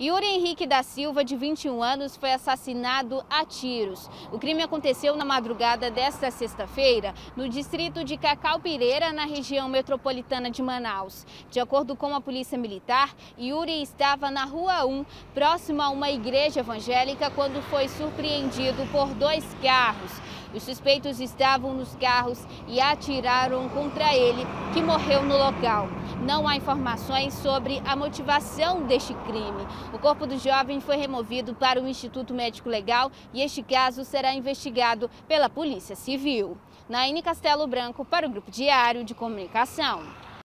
Yuri Henrique da Silva, de 21 anos, foi assassinado a tiros. O crime aconteceu na madrugada desta sexta-feira, no distrito de Cacau Pireira, na região metropolitana de Manaus. De acordo com a Polícia Militar, Yuri estava na Rua 1, próximo a uma igreja evangélica, quando foi surpreendido por dois carros. Os suspeitos estavam nos carros e atiraram contra ele, que morreu no local. Não há informações sobre a motivação deste crime. O corpo do jovem foi removido para o Instituto Médico Legal e este caso será investigado pela Polícia Civil. Naine Castelo Branco para o Grupo Diário de Comunicação.